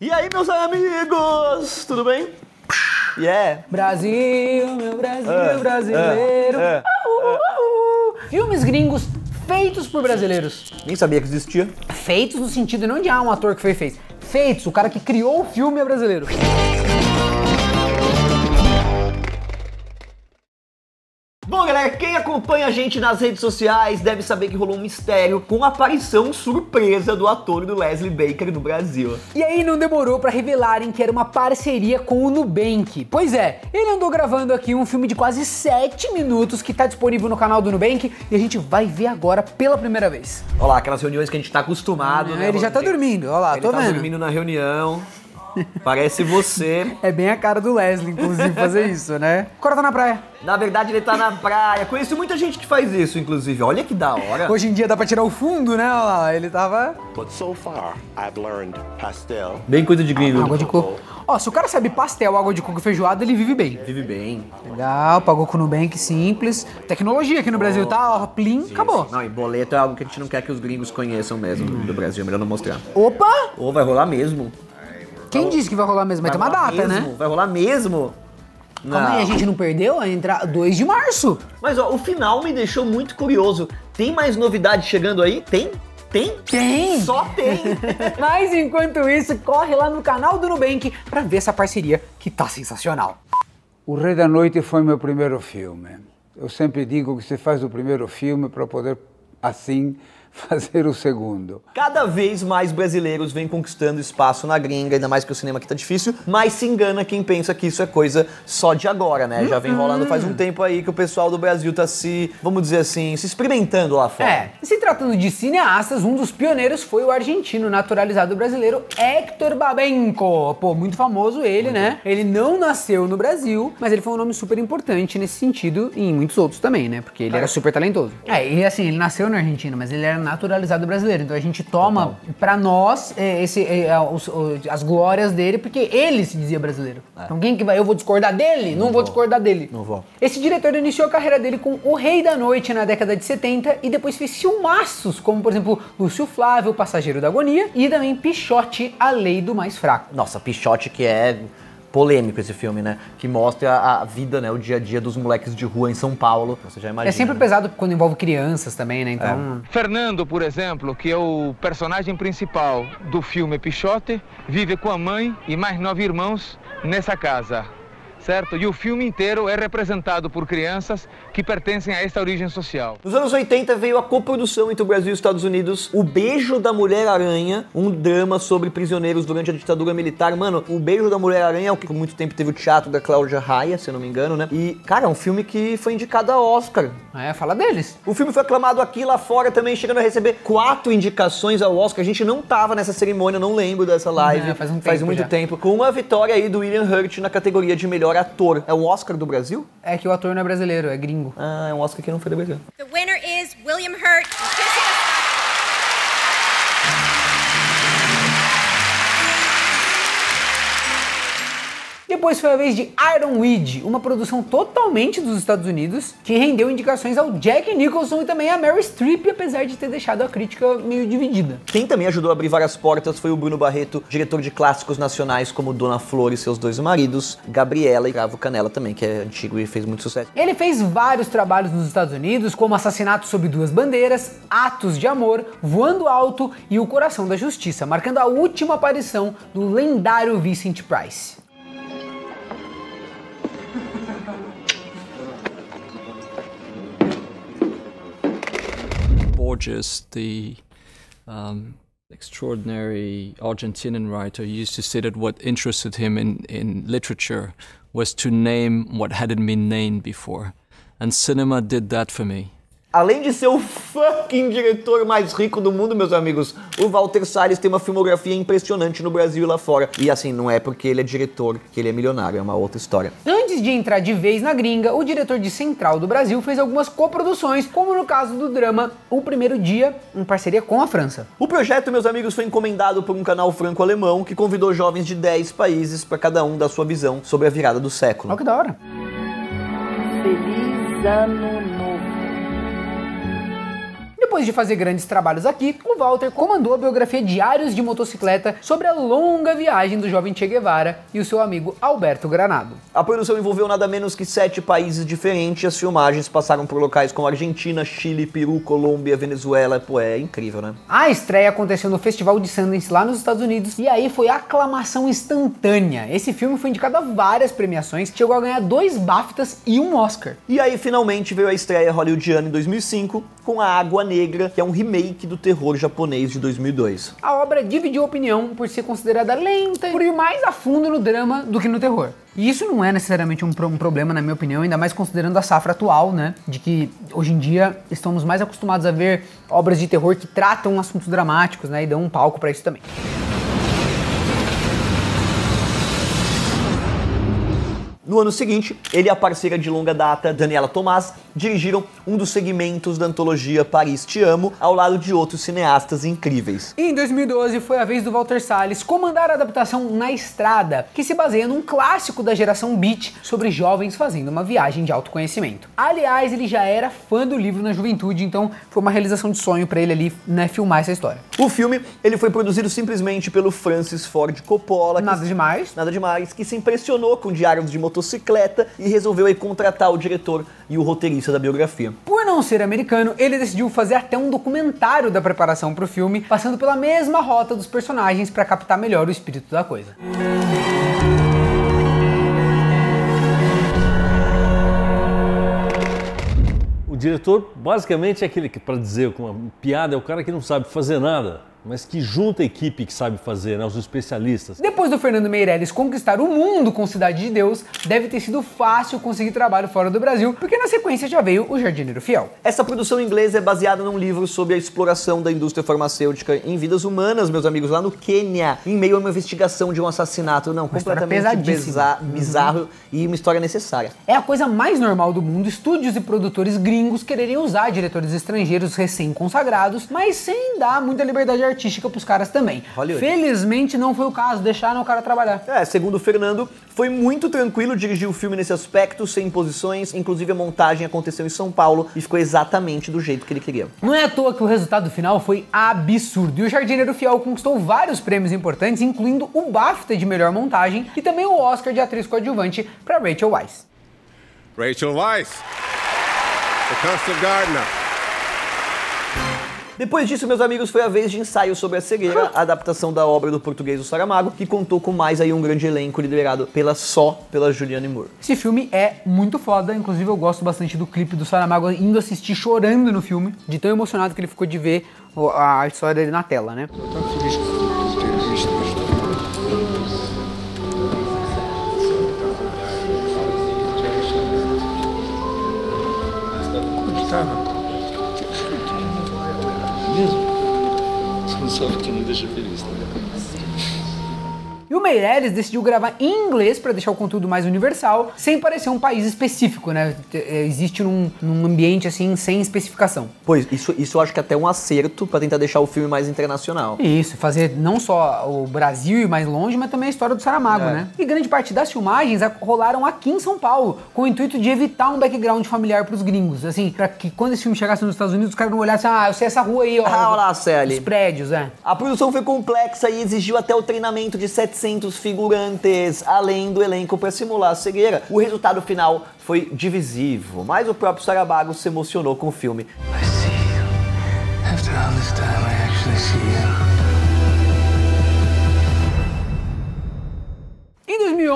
E aí, meus amigos, tudo bem? Yeah. Brasil, meu Brasil É, brasileiro. é, é. Filmes gringos feitos por brasileiros. Nem sabia que existia. Feitos no sentido não de ah, um ator que foi fez. Feitos, o cara que criou o filme é brasileiro. Bom, galera, quem acompanha a gente nas redes sociais deve saber que rolou um mistério com a aparição surpresa do ator do Leslie Baker no Brasil. E aí não demorou pra revelarem que era uma parceria com o Nubank. Pois é, ele andou gravando aqui um filme de quase 7 minutos que tá disponível no canal do Nubank e a gente vai ver agora pela primeira vez. Olha lá, aquelas reuniões que a gente tá acostumado, Ah, né? ele já tá Ele- dormindo, olha lá, Ele tô tá vendo. dormindo na reunião. Parece você. É bem a cara do Leslie, inclusive, fazer isso, né? O cara tá na praia. Na verdade, ele tá na praia. Conheço muita gente que faz isso, inclusive. Olha que da hora. Hoje em dia dá pra tirar o fundo, né? Olha lá, ele tava. But so far, I've learned pastel. Bem coisa de gringo. Água de coco. Ó, se o cara sabe pastel, água de coco e feijoada, ele vive bem. Vive bem. Legal, pagou com o Nubank, simples. Tecnologia aqui no Brasil, tá? Ó, plim, acabou. Não, e boleto é algo que a gente não quer que os gringos conheçam mesmo do Brasil. Melhor não mostrar. Opa! Ou vai rolar mesmo. Quem disse que vai rolar mesmo? Vai ter uma data, mesmo? né? Vai rolar mesmo. Calma aí, Não. a gente não perdeu? A entrar 2 de março. Mas ó, o final me deixou muito curioso. Tem mais novidade chegando aí? Tem? Tem? Tem! Só tem! Mas enquanto isso, corre lá no canal do Nubank pra ver essa parceria que tá sensacional. O Rei da Noite foi meu primeiro filme. Eu sempre digo que você faz o primeiro filme para poder, assim, fazer o segundo. Cada vez mais brasileiros vêm conquistando espaço na gringa, ainda mais que o cinema aqui tá difícil, mas se engana quem pensa que isso é coisa só de agora, né? Já vem rolando faz um tempo aí que o pessoal do Brasil tá se, vamos dizer assim, se experimentando lá fora. É, se tratando de cineastas, um dos pioneiros foi o argentino naturalizado brasileiro Héctor Babenco. Pô, muito famoso ele, né? Ele não nasceu no Brasil, mas ele foi um nome super importante nesse sentido e em muitos outros também, né? Porque ele era super talentoso. É, e assim, ele nasceu na Argentina, mas ele era naturalizado brasileiro. Então a gente toma pra nós é, esse, é, os- as glórias dele, porque ele se dizia brasileiro. Então quem que vai? Eu vou discordar dele? Não, vou discordar dele. Não vou. Esse diretor iniciou a carreira dele com O Rei da Noite na década de 70 e depois fez filmaços, como por exemplo Lúcio Flávio, Passageiro da Agonia e também Pichote, A Lei do Mais Fraco. Nossa, Pichote que é polêmico esse filme, né? Que mostra a a vida, né? O dia a dia dos moleques de rua em São Paulo. Você já imagina. É sempre né? pesado quando envolve crianças também, né? Então. Fernando, por exemplo, que é o personagem principal do filme Pichote, vive com a mãe e mais nove irmãos nessa casa, certo? E o filme inteiro é representado por crianças que pertencem a esta origem social. Nos anos 80 veio a coprodução entre o Brasil e os Estados Unidos, O Beijo da Mulher-Aranha, um drama sobre prisioneiros durante a ditadura militar. Mano, O Beijo da Mulher-Aranha é o que por muito tempo teve o teatro da Cláudia Raia, se eu não me engano, né? E, cara, é um filme que foi indicado a Oscar. É, fala deles. O filme foi aclamado aqui lá fora também, chegando a receber quatro indicações ao Oscar. A gente não tava nessa cerimônia, não lembro dessa live. É, faz um tempo muito já. tempo. Com uma vitória aí do William Hurt na categoria de melhor ator. É um Oscar do Brasil? É que o ator não é brasileiro, é gringo. Ah, é um Oscar que não foi do Brasil. The winner is William Hurt. Depois foi a vez de Iron Weed, uma produção totalmente dos Estados Unidos, que rendeu indicações ao Jack Nicholson e também a Mary Streep, apesar de ter deixado a crítica meio dividida. Quem também ajudou a abrir várias portas foi o Bruno Barreto, diretor de clássicos nacionais como Dona Flor e seus dois maridos, Gabriela e Cravo Canela também, que é antigo e fez muito sucesso. Ele fez vários trabalhos nos Estados Unidos, como Assassinato sob Duas Bandeiras, Atos de Amor, Voando Alto e O Coração da Justiça, marcando a última aparição do lendário Vincent Price. Borges, the um, extraordinary Argentinian writer, used to say that what interested him in, in literature was to name what hadn't been named before. And cinema did that for me. Além de ser o fucking diretor mais rico do mundo, meus amigos, o Walter Salles tem uma filmografia impressionante no Brasil e lá fora. E assim, não é porque ele é diretor que ele é milionário, é uma outra história. Antes de entrar de vez na gringa, o diretor de Central do Brasil fez algumas coproduções, como no caso do drama O Primeiro Dia, em parceria com a França. O projeto, meus amigos, foi encomendado por um canal franco-alemão que convidou jovens de 10 países para cada um dar sua visão sobre a virada do século. Olha que da hora. Feliz Ano Novo. Depois de fazer grandes trabalhos aqui, o Walter comandou a biografia Diários de Motocicleta sobre a longa viagem do jovem Che Guevara e o seu amigo Alberto Granado. A produção envolveu nada menos que sete países diferentes e as filmagens passaram por locais como Argentina, Chile, Peru, Colômbia, Venezuela. Pô, é incrível, né? A estreia aconteceu no Festival de Sundance lá nos Estados Unidos e aí foi aclamação instantânea. Esse filme foi indicado a várias premiações, chegou a ganhar dois BAFTAs e um Oscar. E aí finalmente veio a estreia hollywoodiana em 2005 com A Água Negra, que é um remake do terror japonês de 2002. A obra dividiu opinião por ser considerada lenta e por ir mais a fundo no drama do que no terror. E isso não é necessariamente um, um problema, na minha opinião, ainda mais considerando a safra atual, né? De que hoje em dia estamos mais acostumados a ver obras de terror que tratam assuntos dramáticos, né? E dão um palco pra isso também. No ano seguinte, ele e a parceira de longa data, Daniela Tomás, dirigiram um dos segmentos da antologia Paris Te Amo, ao lado de outros cineastas incríveis. E em 2012 foi a vez do Walter Salles comandar a adaptação Na Estrada, que se baseia num clássico da geração Beat sobre jovens fazendo uma viagem de autoconhecimento. Aliás, ele já era fã do livro na juventude, então foi uma realização de sonho pra ele ali, né, filmar essa história. O filme ele foi produzido simplesmente pelo Francis Ford Coppola, que Nada demais. Nada demais, que se impressionou com diários de motocicleta e resolveu aí contratar o diretor e o roteirista da biografia. Por não ser americano, ele decidiu fazer até um documentário da preparação pro filme, passando pela mesma rota dos personagens pra captar melhor o espírito da coisa. O diretor basicamente é aquele que, para dizer com uma piada, é o cara que não sabe fazer nada, mas que junta a equipe que sabe fazer, né, os especialistas. Depois do Fernando Meirelles conquistar o mundo com Cidade de Deus, deve ter sido fácil conseguir trabalho fora do Brasil, porque na sequência já veio O Jardineiro Fiel. Essa produção inglesa é baseada num livro sobre a exploração da indústria farmacêutica em vidas humanas, meus amigos, lá no Quênia, em meio a uma investigação de um assassinato, não, história completamente beza- bizarro e uma história necessária. É a coisa mais normal do mundo estúdios e produtores gringos quererem usar diretores estrangeiros recém-consagrados, mas sem dar muita liberdade artística pros caras também. Hollywood. Felizmente não foi o caso, deixaram o cara trabalhar. É, segundo o Fernando, foi muito tranquilo dirigir o filme nesse aspecto, sem imposições, inclusive a montagem aconteceu em São Paulo e ficou exatamente do jeito que ele queria. Não é à toa que o resultado final foi absurdo. E o Jardineiro Fiel conquistou vários prêmios importantes, incluindo o BAFTA de melhor montagem e também o Oscar de atriz coadjuvante para Rachel Weisz. Rachel Weisz, the Coastal Gardener. Depois disso, meus amigos, foi a vez de ensaio sobre a cegueira, a adaptação da obra do português do Saramago, que contou com mais aí um grande elenco liderado pela só pela Julianne Moore. Esse filme é muito foda, inclusive eu gosto bastante do clipe do Saramago indo assistir chorando no filme, de tão emocionado que ele ficou de ver a história dele na tela, né? Como E o Meirelles decidiu gravar em inglês para deixar o conteúdo mais universal, sem parecer um país específico, né? É, Existe num, num ambiente assim, sem especificação. Pois, isso, isso eu acho que é até um acerto pra tentar deixar o filme mais internacional. Isso, fazer não só o Brasil e mais longe, mas também a história do Saramago, É. né? E grande parte das filmagens rolaram aqui em São Paulo, com o intuito de evitar um background familiar pros gringos. Assim, pra que quando esse filme chegasse nos Estados Unidos, os caras não olhassem, ah, eu sei essa rua aí, ó. Ah, olha lá, Sally. Os prédios, é. A produção foi complexa e exigiu até o treinamento de 700 figurantes, além do elenco para simular a cegueira. O resultado final foi divisivo, mas o próprio Saramago se emocionou com o filme. I see you. After all this time, I actually see you.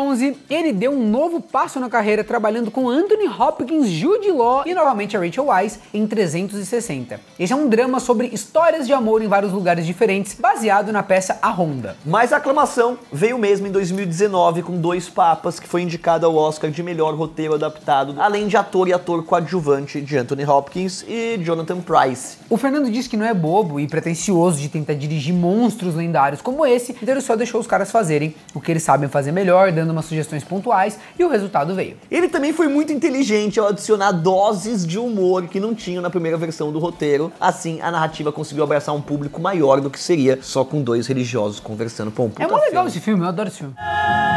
2011, ele deu um novo passo na carreira trabalhando com Anthony Hopkins, Jude Law e novamente a Rachel Weisz em 360. Esse é um drama sobre histórias de amor em vários lugares diferentes, baseado na peça A Ronda. Mas a aclamação veio mesmo em 2019 com Dois Papas, que foi indicado ao Oscar de melhor roteiro adaptado, além de ator e ator coadjuvante de Anthony Hopkins e Jonathan Price. O Fernando disse que não é bobo e pretencioso de tentar dirigir monstros lendários como esse, então ele só deixou os caras fazerem o que eles sabem fazer melhor, dando umas sugestões pontuais e o resultado veio. Ele também foi muito inteligente ao adicionar doses de humor que não tinham na primeira versão do roteiro. Assim, a narrativa conseguiu abraçar um público maior do que seria só com dois religiosos conversando. Pô, um puta É muito legal esse filme, eu adoro esse filme.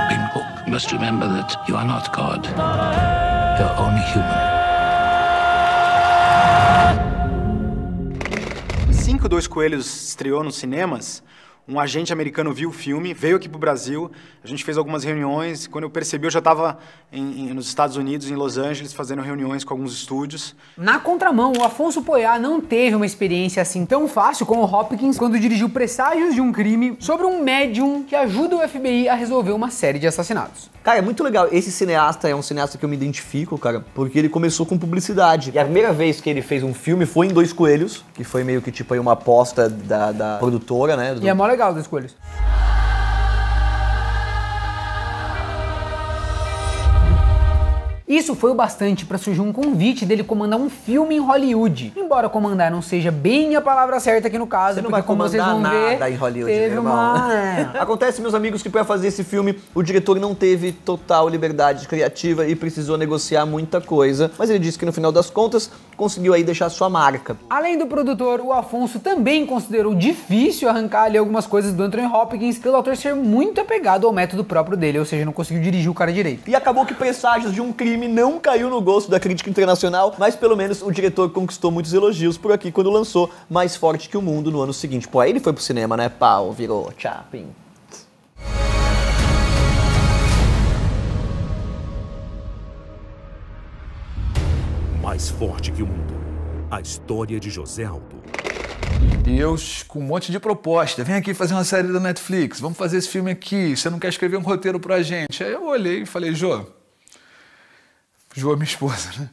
People, must remember that you are not God. You're only human. que o Dois Coelhos estreou nos cinemas, um agente americano viu o filme, veio aqui pro Brasil, a gente fez algumas reuniões. Quando eu percebi, eu já estava nos Estados Unidos, em Los Angeles, fazendo reuniões com alguns estúdios. Na contramão, o Afonso Poyá não teve uma experiência assim tão fácil como o Hopkins quando dirigiu Presságios de um Crime sobre um médium que ajuda o FBI a resolver uma série de assassinatos. Cara, é muito legal. Esse cineasta é um cineasta que eu me identifico, cara, porque ele começou com publicidade. E a primeira vez que ele fez um filme foi em Dois Coelhos, que foi meio que tipo aí uma aposta da, da produtora, né? Do... E é mó legal Dois Coelhos. Isso foi o bastante para surgir um convite dele comandar um filme em Hollywood. Embora comandar não seja bem a palavra certa aqui no caso, Você não vai como vocês comandar vão ver, nada em Hollywood, teve meu uma... é. Acontece, meus amigos, que para fazer esse filme, o diretor não teve total liberdade criativa e precisou negociar muita coisa. Mas ele disse que no final das contas, conseguiu aí deixar sua marca. Além do produtor, o Afonso também considerou difícil arrancar ali algumas coisas do Anthony Hopkins pelo autor ser muito apegado ao método próprio dele, ou seja, não conseguiu dirigir o cara direito. E acabou que Presságios de um Crime não caiu no gosto da crítica internacional, mas pelo menos o diretor conquistou muitos elogios por aqui quando lançou Mais Forte que o Mundo no ano seguinte. Pô, aí ele foi pro cinema, né? Pau, virou Chaplin. Mais forte que o mundo. A história de José Aldo. E eu com um monte de proposta. Vem aqui fazer uma série da Netflix. Vamos fazer esse filme aqui. Você não quer escrever um roteiro pra gente? Aí eu olhei e falei, Jô. Jô, minha esposa, né?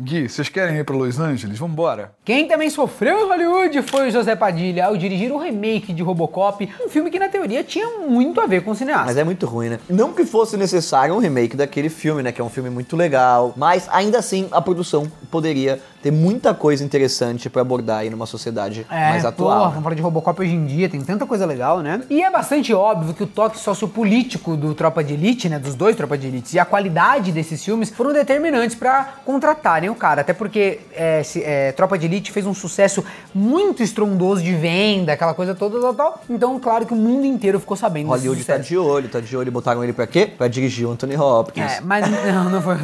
Gui, vocês querem ir pra Los Angeles? Vambora. Quem também sofreu em Hollywood foi o José Padilha ao dirigir o remake de Robocop, um filme que na teoria tinha muito a ver com o cineasta. Mas é muito ruim, né? Não que fosse necessário um remake daquele filme, né? Que é um filme muito legal. Mas ainda assim, a produção poderia ter muita coisa interessante pra abordar aí numa sociedade É, mais porra, atual. vamos falar de Robocop hoje em dia, tem tanta coisa legal, né? E é bastante óbvio que o toque sociopolítico do Tropa de Elite, né, dos dois Tropa de Elite, e a qualidade desses filmes foram determinantes pra contratarem o cara, até porque é, se- é, Tropa de Elite fez um sucesso muito estrondoso de venda, aquela coisa toda, tal, tal. Então, claro que o mundo inteiro ficou sabendo desse Hollywood tá de olho, tá de olho. Botaram ele pra quê? Pra dirigir o Anthony Hopkins. É, mas não, não foi.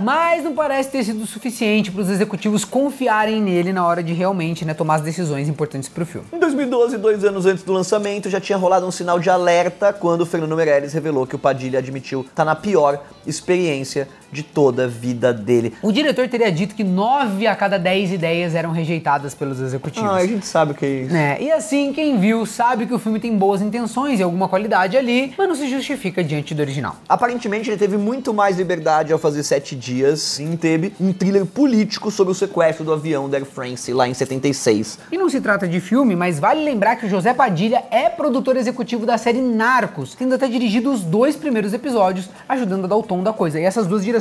mas não parece ter sido suficiente para os executivos confiarem nele na hora de realmente né, tomar as decisões importantes pro filme. Em 2012, dois anos antes do lançamento, já tinha rolado um sinal de alerta quando o Fernando Meirelles revelou que o Padilha admitiu tá na pior experiência de toda a vida dele. O diretor teria dito que 9 a cada 10 ideias eram rejeitadas pelos executivos. Ah, a gente sabe o que é isso. É, e assim, quem viu sabe que o filme tem boas intenções e alguma qualidade ali, mas não se justifica diante do original. Aparentemente, ele teve muito mais liberdade ao fazer Sete Dias em Entebbe, um thriller político sobre o sequestro do avião da Air France lá em 76. E não se trata de filme, mas vale lembrar que o José Padilha é produtor executivo da série Narcos, tendo até dirigido os dois primeiros episódios, ajudando a dar o tom da coisa. E essas duas direções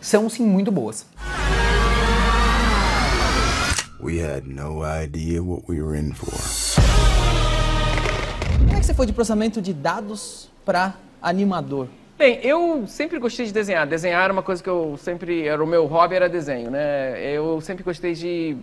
são sim muito boas. We had no idea what we were in for. Como é que você foi de processamento de dados para animador? Bem, eu sempre gostei de desenhar. Desenhar era uma coisa que eu sempre. Era o meu hobby, era desenho, né? Eu sempre gostei de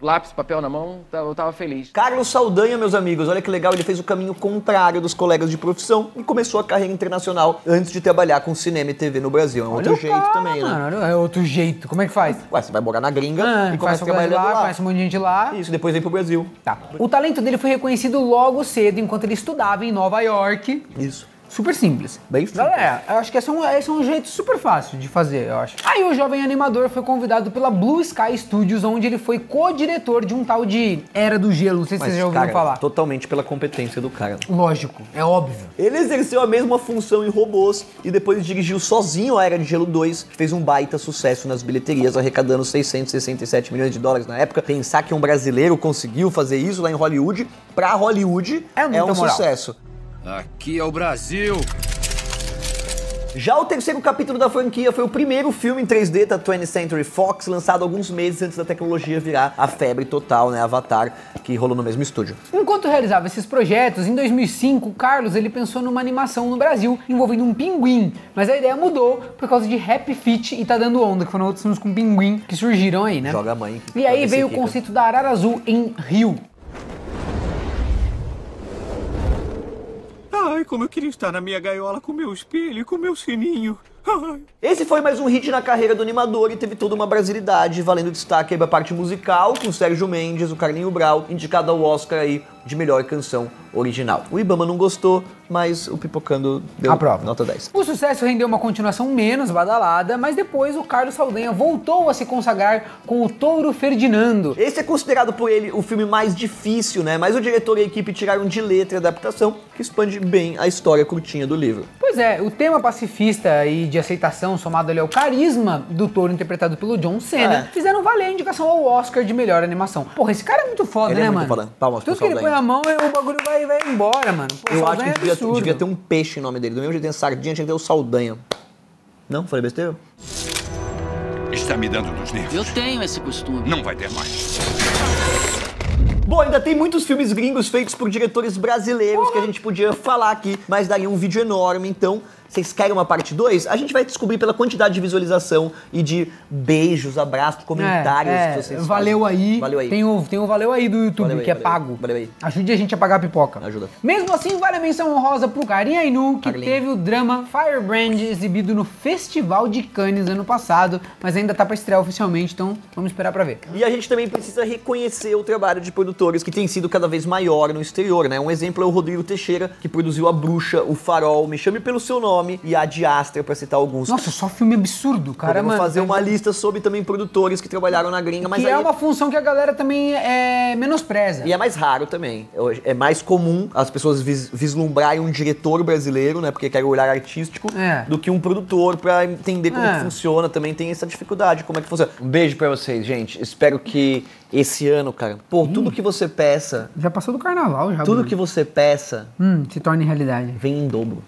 lápis, papel na mão, tá- eu tava feliz. Carlos Saldanha, meus amigos, olha que legal, ele fez o caminho contrário dos colegas de profissão e começou a carreira internacional antes de trabalhar com cinema e TV no Brasil. É um outro o jeito cara, também, né? é outro jeito. Como é que faz? Ué, você vai morar na gringa Ah, e começa a trabalhar lá, lá. conhece um monte de gente lá. Isso, depois vem pro Brasil. Tá. O talento dele foi reconhecido logo cedo, enquanto ele estudava em Nova York. Isso. Super simples. Bem simples. Galera, eu acho que esse é, um, esse é um jeito super fácil de fazer, eu acho. Aí o jovem animador foi convidado pela Blue Sky Studios, onde ele foi co-diretor de um tal de Era do Gelo. Não sei se Mas, vocês já ouviram cara, falar. totalmente pela competência do cara. Lógico, é óbvio. Ele exerceu a mesma função em Robôs e depois dirigiu sozinho a Era de Gelo 2, que fez um baita sucesso nas bilheterias, arrecadando 667 milhões de dólares na época. Pensar que um brasileiro conseguiu fazer isso lá em Hollywood, pra Hollywood, é, muita um moral. sucesso. Aqui é o Brasil. Já o terceiro capítulo da franquia foi o primeiro filme em 3D da 20th Century Fox, lançado alguns meses antes da tecnologia virar a febre total, né? Avatar, que rolou no mesmo estúdio. Enquanto realizava esses projetos, em 2005, o Carlos ele pensou numa animação no Brasil envolvendo um pinguim, mas a ideia mudou por causa de Happy Feet e Tá Dando Onda, que foram outros filmes com pinguim que surgiram aí, né? Joga a mãe. E aí veio o conceito da Arara Azul em Rio. Ai, como eu queria estar na minha gaiola com meu espelho e com meu sininho. Esse foi mais um hit na carreira do animador e teve toda uma brasilidade, valendo destaque aí pra parte musical, com o Sérgio Mendes, o Carlinho Brau, indicado ao Oscar aí de melhor canção original. O Ibama não gostou, mas o Pipocando deu Aprova. nota 10. O sucesso rendeu uma continuação menos badalada, mas depois o Carlos Saldanha voltou a se consagrar com o Touro Ferdinando. Esse é considerado por ele o filme mais difícil, né? Mas o diretor e a equipe tiraram de letra a adaptação, que expande bem a história curtinha do livro. Pois é, o tema pacifista e de aceitação, somado ali ao carisma do touro interpretado pelo John Cena, É. fizeram valer a indicação ao Oscar de melhor animação. Porra, esse cara é muito foda, Ele né, é muito mano? foda. Palmas pro Tudo que ele põe Saldanha. a mão, o bagulho vai, vai embora, mano. Pô, Eu acho que é devia, devia ter um peixe em nome dele. Do mesmo jeito que tem sardinha, tinha que ter o Saldanha. Não? Falei besteira? Está me dando nos nervos. Eu tenho esse costume. Não vai ter mais. Bom, ainda tem muitos filmes gringos feitos por diretores brasileiros que a gente podia falar aqui, mas daria um vídeo enorme, então. Vocês querem uma parte 2? A gente vai descobrir pela quantidade de visualização e de beijos, abraços, comentários É, é, que vocês valeu fazem. aí. Valeu aí. Tem o, tem o Valeu aí do YouTube, Valeu aí, que é valeu pago. valeu aí. Ajude a gente a pagar a pipoca. Ajuda. Mesmo assim, vale a menção honrosa pro Carinha Inu, que Carlinho. teve o drama Firebrand exibido no Festival de Cannes ano passado, mas ainda tá pra estrear oficialmente, então vamos esperar pra ver. E a gente também precisa reconhecer o trabalho de produtores que tem sido cada vez maior no exterior, né? Um exemplo é o Rodrigo Teixeira, que produziu A Bruxa, O Farol, Me Chame Pelo Seu Nome e A Diastra, pra citar alguns. Nossa, só filme absurdo, cara, mano. fazer uma lista sobre também produtores que trabalharam na gringa, mas que aí... é uma função que a galera também é, menospreza. E é mais raro também. É mais comum as pessoas vis vislumbrarem um diretor brasileiro, né? Porque quer o olhar artístico, É. do que um produtor pra entender como É. que funciona. Também tem essa dificuldade, como é que funciona. Um beijo pra vocês, gente. Espero que esse ano, cara, pô, tudo que você peça, Já passou do carnaval, já. tudo que você peça, Hum, se torne realidade. vem em dobro.